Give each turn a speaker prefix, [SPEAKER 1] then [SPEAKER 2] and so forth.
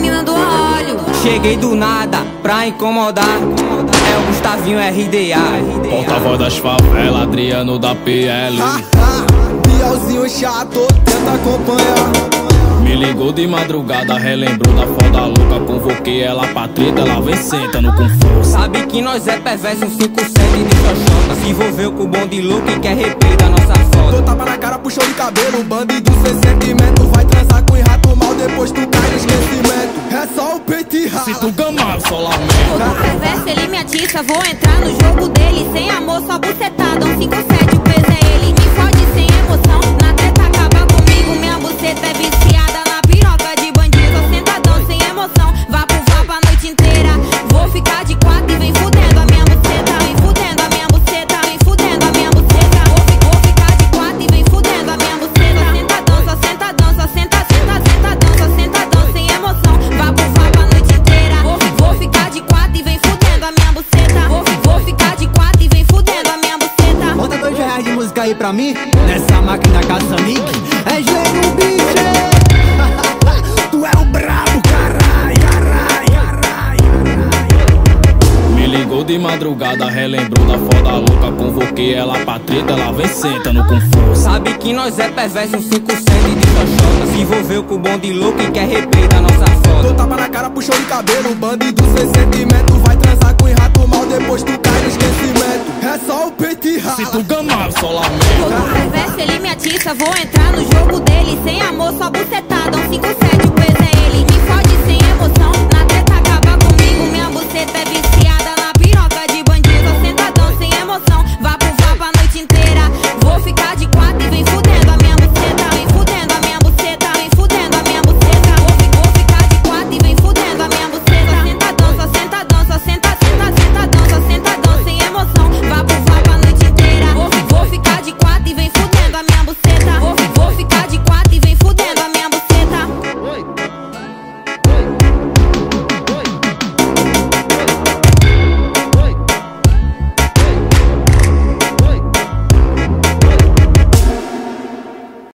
[SPEAKER 1] menina do óleo.
[SPEAKER 2] Cheguei do nada pra incomodar. É o Gustavinho RDA.
[SPEAKER 3] Porta-voz das favelas, Adriano da PL.
[SPEAKER 4] Bielzinho chato, tenta acompanhar.
[SPEAKER 3] Me ligou de madrugada, relembrou da foda louca. Convoquei ela pra treta, ela vem sentando com força.
[SPEAKER 2] Sabe que nós é perverso, um 57 de xoxota. Se envolveu com o bonde louco e quer repetir da nossa
[SPEAKER 4] Dou tapa na cara, puxou de cabelo. Bandido sem sentimento. Vai transar com o rato mal, depois tu cai no esquecimento. É só o peito e rala.
[SPEAKER 3] Se tu gamar, só lamento.
[SPEAKER 1] Todo perverso, ele me atiça. Vou entrar no jogo dele. Sem amor, só bucetada. Um 57,
[SPEAKER 5] Reais de música aí pra mim, nessa máquina caça-nick. É Slay no beat, Tu é o brabo, caralho, caralho, caralho.
[SPEAKER 3] Me ligou de madrugada, relembrou da foda louca. Convoquei ela pra treta, ela vem sentando com força.
[SPEAKER 2] Sabe que nós é perverso, um 57 de xoxota. Se envolveu com o bonde louco e quer repetir da nossa foto.
[SPEAKER 4] tapa na cara, puxou de cabelo. Bandido sem sentimento. se tu só solamente. Todo perverso ele me atiça, vou entrar no jogo dele. Sem amor, só bucetada, um 5, 7, o peso é ele.
[SPEAKER 3] Me fode sem emoção, na
[SPEAKER 1] testa acaba comigo. Minha buceta é viciada na piroca de bandido. Sentadão sem emoção, vá pro vá pra noite inteira. Vou ficar de quatro e vem fudendo.